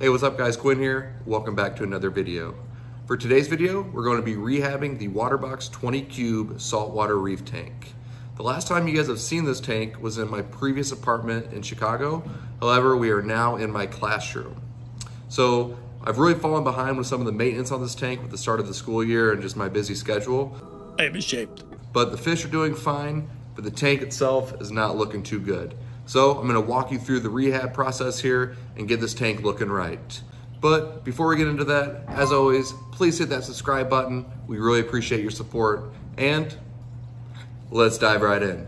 Hey, what's up guys? Quinn here. Welcome back to another video. For today's video, we're going to be rehabbing the Waterbox 20 cube saltwater reef tank. The last time you guys have seen this tank was in my previous apartment in Chicago. However, we are now in my classroom. So I've really fallen behind with some of the maintenance on this tank with the start of the school year and just my busy schedule. I am ashamed. But the fish are doing fine, but the tank itself is not looking too good. So I'm gonna walk you through the rehab process here and get this tank looking right. But before we get into that, as always, please hit that subscribe button. We really appreciate your support and let's dive right in.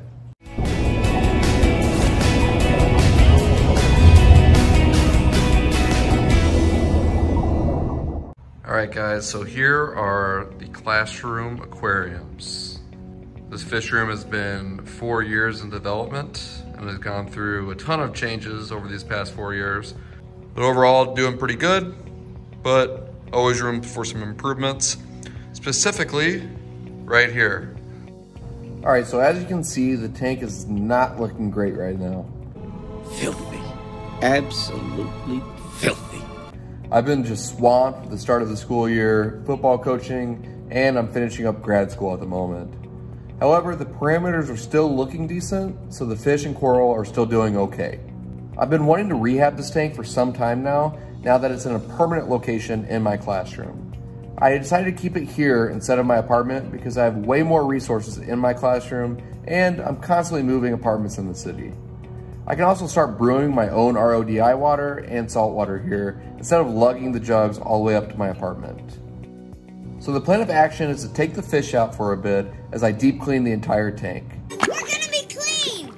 All right guys, so here are the classroom aquariums. This fish room has been four years in development and has gone through a ton of changes over these past four years. But overall, doing pretty good, but always room for some improvements, specifically right here. All right, so as you can see, the tank is not looking great right now. Filthy. Absolutely filthy. I've been just swamped at the start of the school year, football coaching, and I'm finishing up grad school at the moment. However, the parameters are still looking decent, so the fish and coral are still doing okay. I've been wanting to rehab this tank for some time now, now that it's in a permanent location in my classroom. I decided to keep it here instead of my apartment because I have way more resources in my classroom and I'm constantly moving apartments in the city. I can also start brewing my own RODI water and salt water here instead of lugging the jugs all the way up to my apartment. So the plan of action is to take the fish out for a bit as I deep clean the entire tank. We're gonna be clean!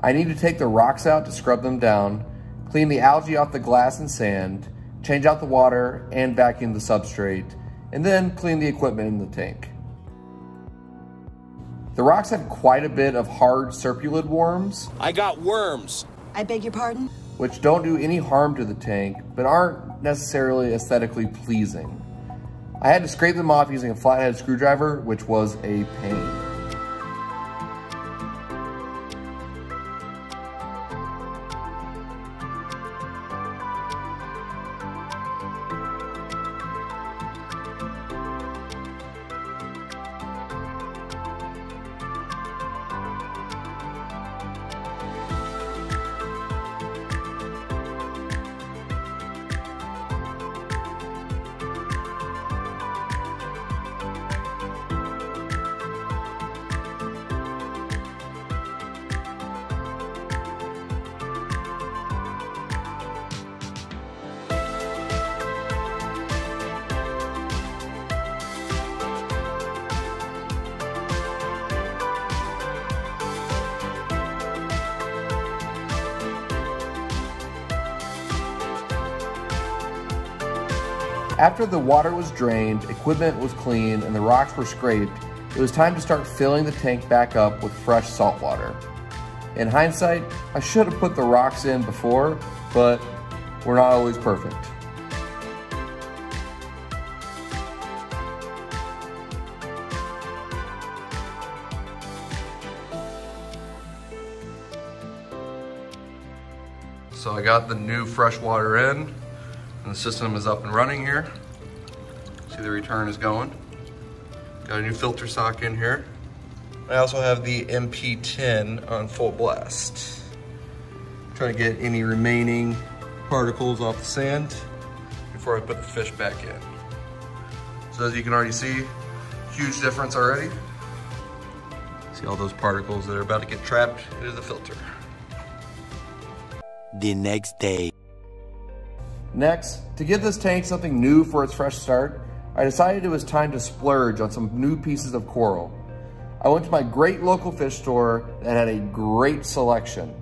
I need to take the rocks out to scrub them down, clean the algae off the glass and sand, change out the water and vacuum the substrate, and then clean the equipment in the tank. The rocks have quite a bit of hard serpulid worms. I got worms. I beg your pardon? Which don't do any harm to the tank, but aren't necessarily aesthetically pleasing. I had to scrape them off using a flathead screwdriver, which was a pain. After the water was drained, equipment was cleaned, and the rocks were scraped, it was time to start filling the tank back up with fresh salt water. In hindsight, I should have put the rocks in before, but we're not always perfect. So I got the new fresh water in. And the system is up and running here. See the return is going. Got a new filter sock in here. I also have the MP10 on full blast. Trying to get any remaining particles off the sand before I put the fish back in. So as you can already see, huge difference already. See all those particles that are about to get trapped into the filter. The next day. Next, to give this tank something new for its fresh start, I decided it was time to splurge on some new pieces of coral. I went to my great local fish store that had a great selection.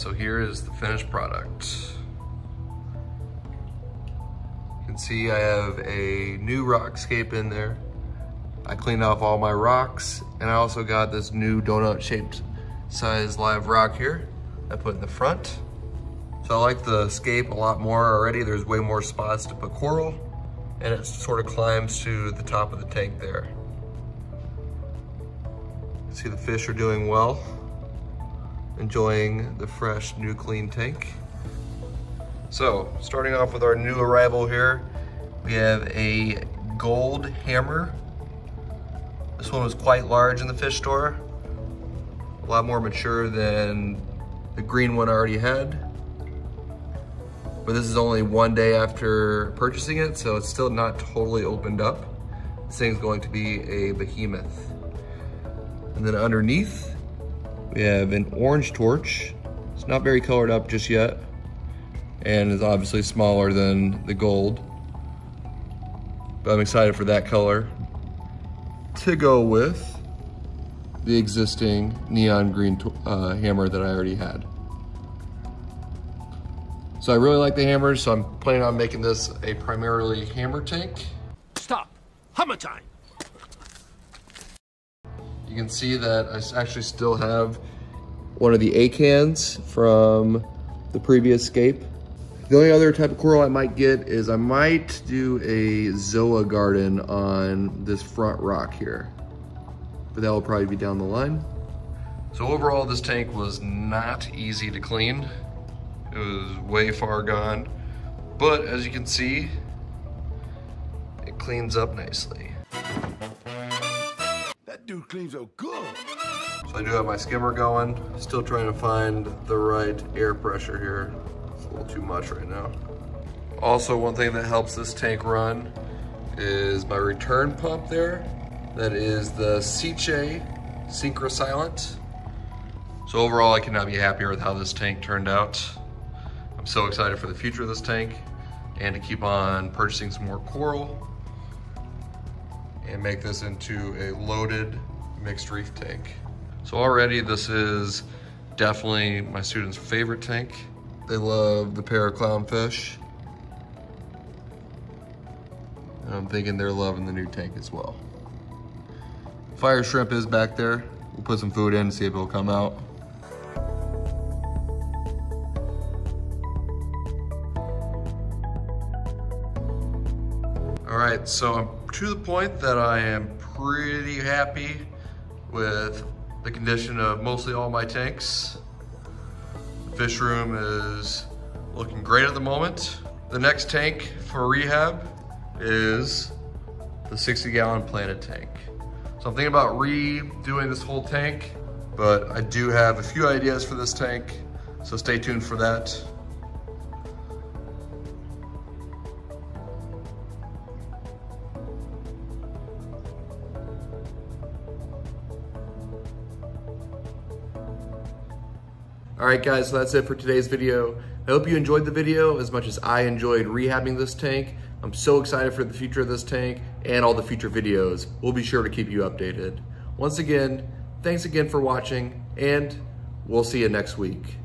So here is the finished product. You can see I have a new rockscape in there. I cleaned off all my rocks and I also got this new donut shaped size live rock here I put in the front. So I like the scape a lot more already. There's way more spots to put coral and it sort of climbs to the top of the tank there. See the fish are doing well, enjoying the fresh, new, clean tank. So, starting off with our new arrival here, we have a gold hammer. This one was quite large in the fish store, a lot more mature than the green one I already had. But this is only one day after purchasing it, so it's still not totally opened up. This thing's going to be a behemoth. And then underneath, we have an orange torch. It's not very colored up just yet. And is obviously smaller than the gold. But I'm excited for that color to go with the existing neon green uh, hammer that I already had. So I really like the hammers, so I'm planning on making this a primarily hammer tank. Stop. Hammer time. You can see that I actually still have one of the A-cans from the previous scape. The only other type of coral I might get is I might do a Zoa garden on this front rock here. But that will probably be down the line. So overall, this tank was not easy to clean. It was way far gone. But as you can see, it cleans up nicely. Dude cleans up good. So I do have my skimmer going. Still trying to find the right air pressure here. It's a little too much right now. Also, one thing that helps this tank run is my return pump there. That is the Sicce Syncra Silent. So overall, I cannot be happier with how this tank turned out. I'm so excited for the future of this tank and to keep on purchasing some more coral and make this into a loaded mixed reef tank. So already this is definitely my students' favorite tank. They love the pair of clownfish. And I'm thinking they're loving the new tank as well. Fire shrimp is back there. We'll put some food in, and see if it'll come out. All right, so I'm to the point that I am pretty happy with the condition of mostly all my tanks. The fish room is looking great at the moment. The next tank for rehab is the 60 gallon Planet tank. So I'm thinking about redoing this whole tank, but I do have a few ideas for this tank, so stay tuned for that. All right, guys, so that's it for today's video. I hope you enjoyed the video as much as I enjoyed rehabbing this tank. I'm so excited for the future of this tank and all the future videos. We'll be sure to keep you updated. Once again, thanks again for watching, and we'll see you next week.